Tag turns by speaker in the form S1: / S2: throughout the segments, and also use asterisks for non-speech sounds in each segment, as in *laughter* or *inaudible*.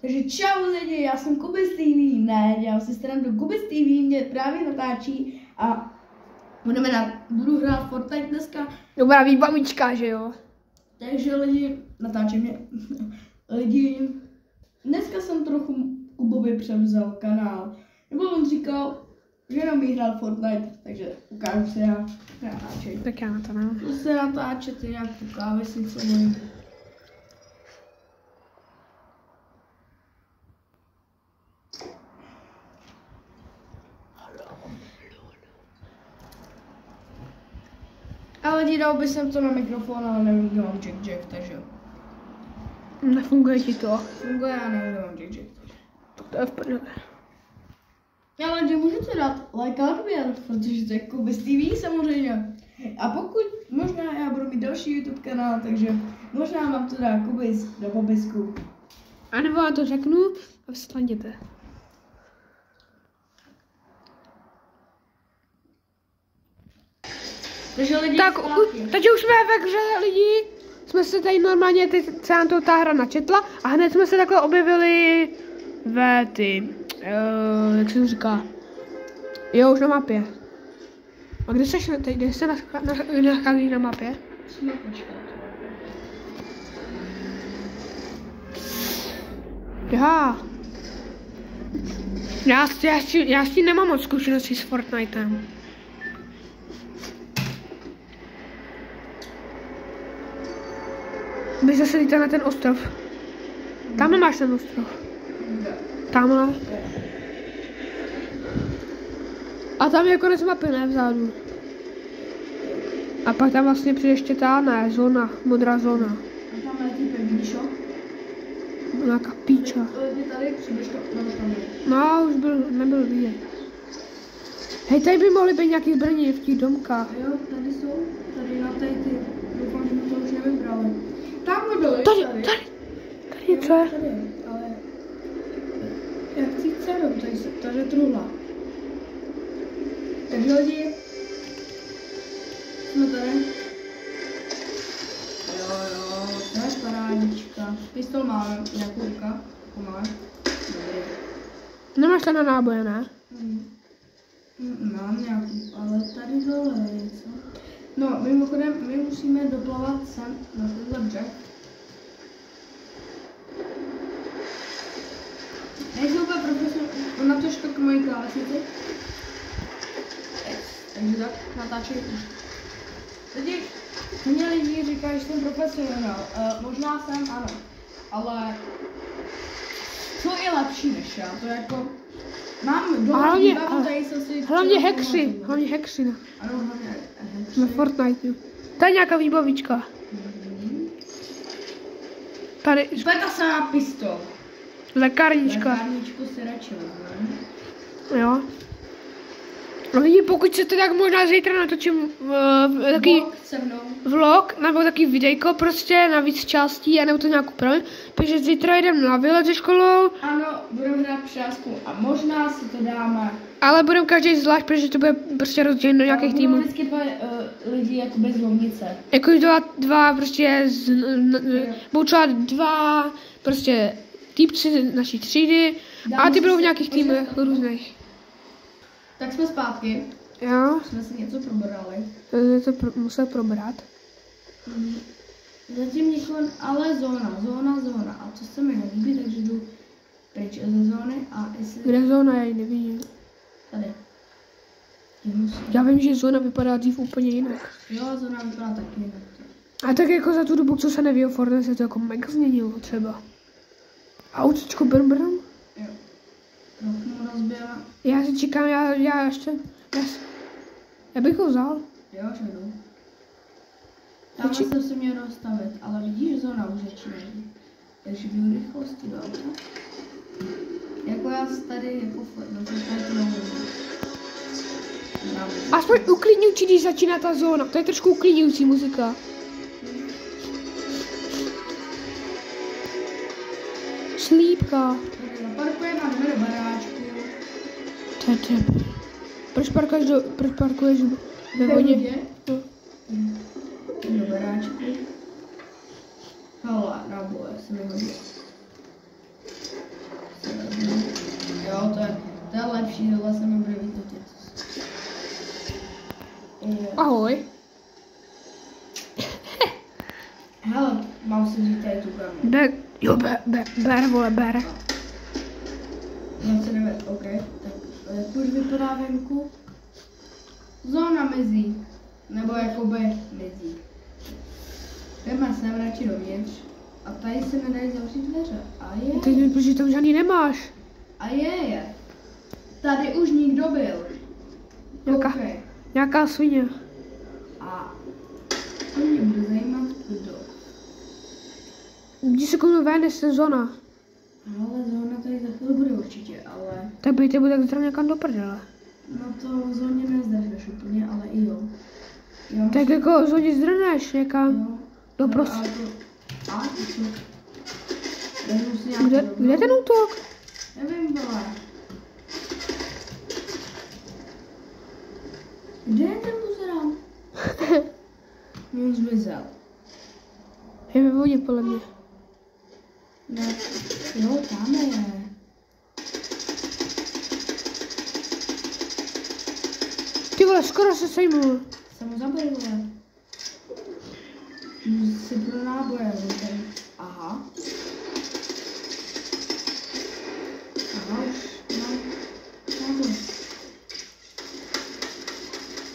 S1: Takže čau lidi, já jsem Kubis TV, ne, dělám si stranu Kubis TV, mě právě natáčí a budeme na, budu hrát Fortnite dneska,
S2: Dobrá výbavička, že jo?
S1: takže lidi, natáčí mě, *laughs* lidi, dneska jsem trochu Kubovi převzal kanál, nebo on říkal, že neumí hrát Fortnite, takže ukážu se já natáčet.
S2: Tak já na to ne.
S1: Se natáčet nějak tu klávesnici moji. Ale dal by jsem to na mikrofon, ale nevím, kde mám Jack Jack, takže
S2: Nefunguje ti to.
S1: funguje, já nevím, kde mám Jack Jack.
S2: Tak to je v prdele.
S1: Ale že můžete dát like a odběr, protože to je jako bez TV samozřejmě. A pokud možná já budu mít další YouTube kanál, takže možná vám to dá Kubis do popisku.
S2: A nebo já to řeknu a vy se tam jděte.
S1: Takže lidi,
S2: Tak, u, takže už jsme ve hře lidi. Jsme se tady normálně, teď se nám to ta hra načetla a hned jsme se takhle objevili ve ty, uh, jak se to říká, jo, už na mapě. A kde seš teď, kde se nachá- nach- nacházíš na mapě?
S1: Musíme počkat.
S2: Já. Já, já, tím- já s tím nemám moc zkušeností s Fortnitem. Vy zase jdete na ten ostrov. Tam máš ten ostrov. Tamhle. A tam je konec mapy, ne vzadu. A pak tam vlastně přijde ještě ta, ne, zóna, modrá zóna.
S1: A tam letí pevný.
S2: Nějaká píča.
S1: No.
S2: No, už byl, nebyl vidět. Hej, tady by mohly být nějaký zbraně v těch domkách.
S1: Jo, tady jsou, tady na tady ty. Doufám, že to už nevybrali. Tamhle byli,
S2: Tady, tady, tady, co je?
S1: Tady, ale... Já chci dceru, tady, se- tady je truhla. Takže lidi, jsme tady. Jo, jo, to je parádička. Pistol máme, nějakou ruka. Dobrý.
S2: Nemáš tam na náboje, ne?
S1: Mm, mm, Mám nějaký, ale tady dole je něco. No, mimochodem, my musíme doplavat sem na tenhle břeh. Nejsou úplně profesionální, ona to štok mojí klávesnici. Takže tak, natáčej už. Lidi, mě lidi říkají, že jsem profesionál. Uh, možná jsem, ano. Ale co je lepší než já? To je jako... Mám doma
S2: hlavně-
S1: výbavu,
S2: ale-
S1: tady si...
S2: Hlavně
S1: pamatoval.
S2: hlavně hexy na,
S1: Ano, hlavně
S2: na
S1: hexy.
S2: Fortnite. To je nějaká výbavička. Tady,
S1: Úplně ta samá pistol.
S2: lékárnička.
S1: Lékárničku si radši vezmeme.
S2: Jo. No lidi, pokud chcete, tak možná zítra natočím uh, takový
S1: Vlog se
S2: nebo takový videjko prostě na víc částí, anebo to nějak upravím, protože zítra jdem na výlet ze školou,
S1: Ano, budeme hrát přásku a možná si to dáme.
S2: ale budeme každý zvlášť, protože to bude prostě rozděleno do nějakých týmů.
S1: vždycky dva uh, lidi jako bez lomnice.
S2: Jako dva, dva prostě, z, n, n, budou třeba dva prostě týpci naší třídy
S1: Dáme
S2: a ty budou v
S1: se-
S2: nějakých týmech různých.
S1: Tak jsme zpátky.
S2: Jo,
S1: Jsme si něco probrali.
S2: to je to pro, musel probrat.
S1: Zatím nikoho, ale zóna, zóna, zóna. A to se mi nelíbí, takže jdu pryč ze zóny a jestli...
S2: Kde zóna, já ji nevidím.
S1: Tady.
S2: Já vím, že zóna vypadá dřív úplně jinak.
S1: Jo, zóna vypadá taky jinak.
S2: A tak jako za tu dobu, co se neví o Fortnite, se to jako mega změnilo třeba. Autičko brum brum.
S1: Jo. Mu.
S2: Já si čekám, já, já ještě, já, já bych ho vzal.
S1: Jo, že jdu. Tamhle
S2: Či-
S1: jsem se měl dostavit, ale vidíš, zóna už začíná. Takže jdu rychlosti do auta. Jako já tady jako fo- na to.
S2: Aspoň uklidňující, když začíná ta zóna. To je trošku uklidňující muzika. Slípka.
S1: Jdeme do
S2: To je tebe. Proč parkuješ, do, proč parkuješ ve vodě? No.
S1: Do baráčku. Hele, na boje se mi hodí. To je lepší, tohle se mi bude. Jo.
S2: Ahoj.
S1: Hele, mám si říct tady tu kameru.
S2: Ber, jo, ber, ber, ber, vole, ber.
S1: No se už vypadá venku? Zóna mezí. Nebo jakoby mezí. Jdeme sem radši dovnitř. A tady se nedají zavřít dveře. A je.
S2: Ty nevím, protože tam žádný nemáš.
S1: A je, je. Tady už nikdo byl.
S2: Nějaká,
S1: Koukej.
S2: nějaká svině.
S1: A to mě bude zajímat, kdo.
S2: Když se komu ven, jestli zóna.
S1: No ale zóna tady za chvíli bude určitě, ale
S2: Tak by tě bude tak zrovna někam do prdele.
S1: no to zóně nezdržeš úplně, ale i jo. jo
S2: Tak jako zóně zdrneš někam.
S1: jo.
S2: Do
S1: No,
S2: prostě.
S1: ale to- A, to co?
S2: Kde, kde je ten útok?
S1: Nevím, vole. Kde je ten buzerán? *laughs* On zmizel.
S2: Je ve vodě, podle mě.
S1: Ne, jo, tam je.
S2: Ty vole, skoro se sejmul.
S1: Jsem ho zabil, vole. Jdu Si pro náboje, vole. Aha. Aha, už mám náboj.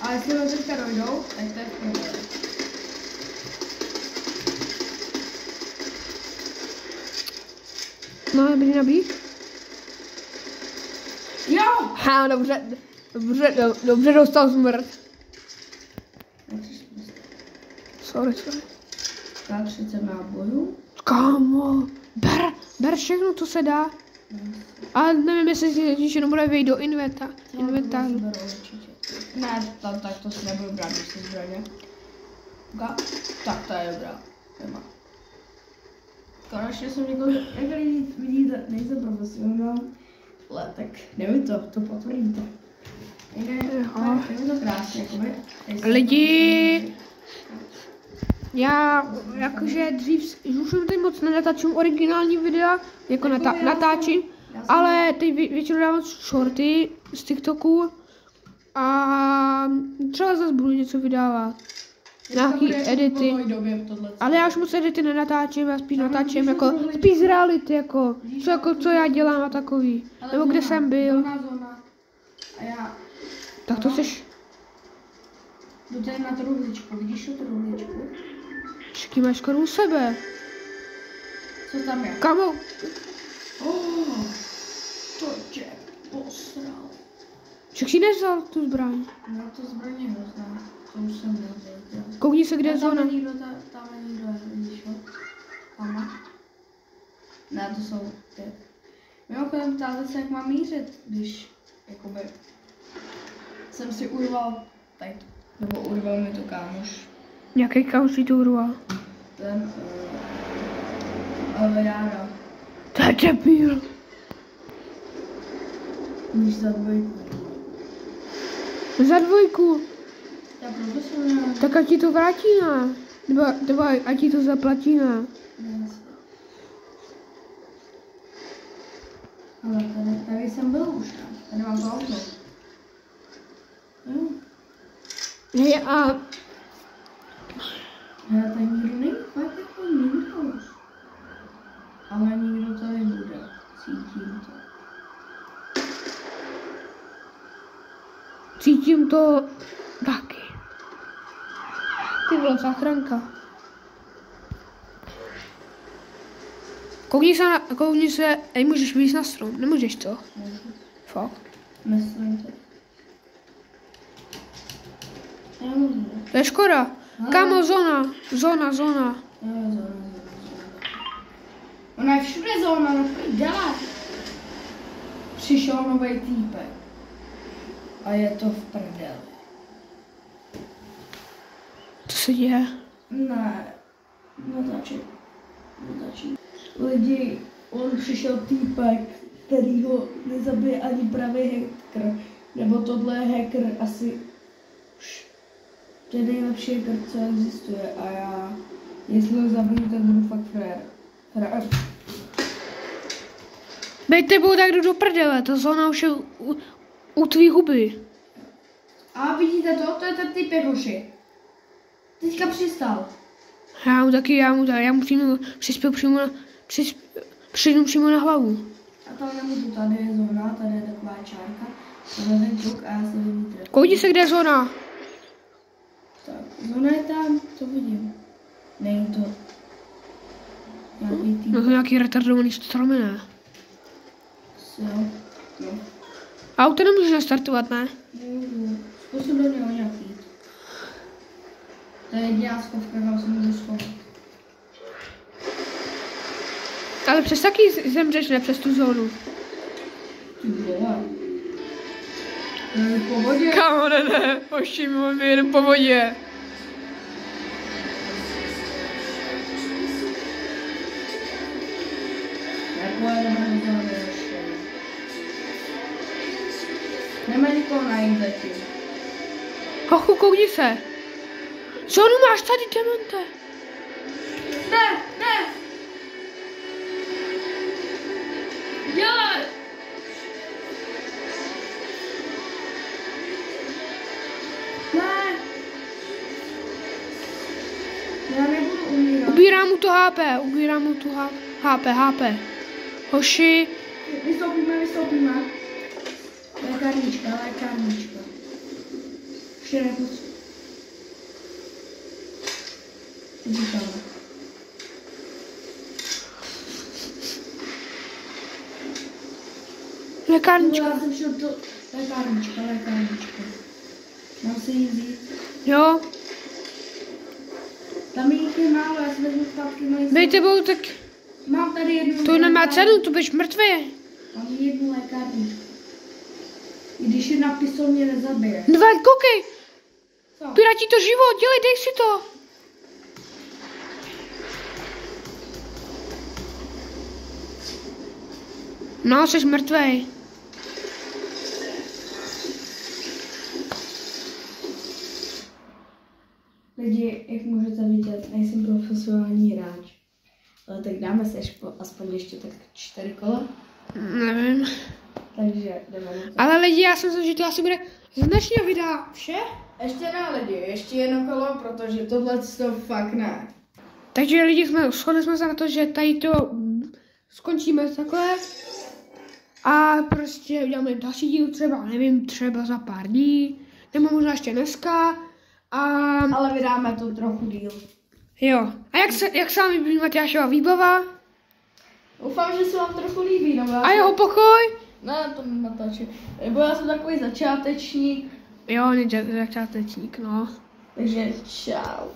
S1: A jestli ho teďka dojdou, tak to je v pohodě.
S2: Máme být nabít?
S1: Jo!
S2: Ha, dobře, dobře, do, dobře dostal smrt. Sorry, sorry.
S1: Tak 30 nábojů.
S2: Kámo, ber, ber všechno, co se dá. Ale nevím, jestli si když jenom bude vejít do inventa.
S1: Beru určitě. Ne, tam, tak to si nebudu brát, když si zbraně. Tak to je dobrá. Nemá. Konečně jsem někoho, jak vidíte, nejsem profesionál, ale tak nevím to, to potvrdíte.
S2: Lidi. Já jakože dřív, už už teď moc nenatáčím originální videa, jako
S1: Jako
S2: natá,
S1: jsem-
S2: natáčím,
S1: jsem-
S2: ale teď vě- většinou dávám shorty z TikToku a třeba zase budu něco vydávat. Nějaký edity. Ale já už moc edity nenatáčím, já spíš natáčím jako, spíš z reality, jako, co,
S1: jak
S2: jako, co já dělám a takový. Nebo kde jsem byl,
S1: já
S2: tak to seš,
S1: jdu tady na tu ruhličku, vidíš tu ruhličku?
S2: všichni máš skoro u sebe.
S1: Co tam je?
S2: Kamo,
S1: Oh, to tě posral.
S2: všichni nevzal tu zbraň.
S1: No to zbraně hrozná.
S2: Koukni se, kde je
S1: tam
S2: zóna.
S1: je někdo, ta- tam je někdo, vidíš ho? Tam Ne, to jsou ty. Mimochodem, ptáte se, jak mám mířit, když, jakoby, jsem si urval, tak, nebo urval mi to kámoš,
S2: Nějaký kaus si to urval.
S1: ten, uh, uh, Jára,
S2: To je debil.
S1: víš za dvojku.
S2: Za dvojku.
S1: Já.
S2: Tak ať ti to vrátí na. Nebo, nebo ať ti to zaplatí na.
S1: Yes. Ale tady, tady jsem byl už, ne? Tady mám to auto. Jo.
S2: Hej, a
S1: Ale tady nikdo není, fakt jako nikdo už. Ale nikdo tady bude, cítím to.
S2: cítím to. Ty vole, záchranka. Koukni se, na, koukni se, ej, můžeš víc na strom, nemůžeš to?
S1: Můžu.
S2: Fakt.
S1: Myslím to.
S2: To je škoda. Kámo, zóna, zóna, zóna.
S1: Zóna. Ona je všude zóna, no dělá. Přišel nový týpek. A je to v prdeli.
S2: Co se děje?
S1: Ne, natáčí. Natáčí. Lidi, on přišel týpek, který ho nezabije ani pravý hacker. Nebo tohle je hacker asi už to je nejlepší hacker, co existuje. A já, jestli ho zabiju, tak budu fakt frér. Frér.
S2: Bej tebou tak jdu do prdele, ta zóna už je u, u tvý huby.
S1: A vidíte to? To je ten typ hoši. Teďka přistal.
S2: Já mu taky, já mu, já mu přímo přispěl přímo na, přis, přijdu přímo na hlavu.
S1: A tam nemůžu, tady je zóna, tady je taková čárka. Tady je tuk a já se vidím.
S2: Koudí se, kde je zóna?
S1: Tak, zóna je tam, to vidím. Není to. Nějaký.
S2: No to nějaký retardovaný stromy, ne?
S1: Jo. No.
S2: Auto nemůžeš nastartovat, ne?
S1: Můžu. Zkusím do něho nějak jít. To je jediná schovka, kam se můžu schovat.
S2: Ale přes taky zemřeš, ne přes tu zónu.
S1: Ty vole. To je v pohodě.
S2: Kámo, ne, ne, hoši, my jedeme po vodě.
S1: Nemá nikoho najít zatím.
S2: Hochu, koudí se. Zónu máš tady, demente.
S1: Ne, ne! Dělej! Ne! Já nebudu umírat.
S2: Ubírám mu to HP, ubírám mu tu HP, HP. Hoši,
S1: Vystoupíme, vystoupíme. Lékárnička, lékárnička. Ještě nepustí. Říkáme.
S2: lékárnička.
S1: Já jsem šel do lékárnička, lékárnička. Mám si ji vzít.
S2: Jo,
S1: Tam jich je málo, já si vezmu zpátky moji
S2: bej tebou, tak
S1: Mám tady jednu
S2: to nemá cenu, to budeš mrtvý.
S1: Mám jednu lékárničku. I když je na pistol mě nezabije.
S2: Dva, koukej,
S1: Co?
S2: ti to život, dělej, dej si to. No, jsi mrtvej.
S1: Lidi, jak můžete vidět, nejsem profesionální hráč. Ale tak dáme se aspoň ještě tak čtyři kola.
S2: Nevím.
S1: Takže jdeme.
S2: Ale lidi, já jsem si že to asi bude z dnešního videa vše.
S1: Ještě ne lidi, ještě jedno kolo, protože tohle to fakt ne.
S2: Takže lidi, jsme, shodli jsme se na to, že tady to skončíme takhle. A prostě uděláme další díl třeba, nevím, třeba za pár dní, nebo možná ještě dneska. A
S1: Ale vydáme to trochu díl.
S2: jo. A jak se, jak se vám líbí Matyášova výbava?
S1: Doufám, že se vám trochu líbí, nebo já
S2: A jeho pokoj?
S1: Ne, to natáčím. Nebo já jsem takový začátečník,
S2: Jo, začátečník, no.
S1: takže čau.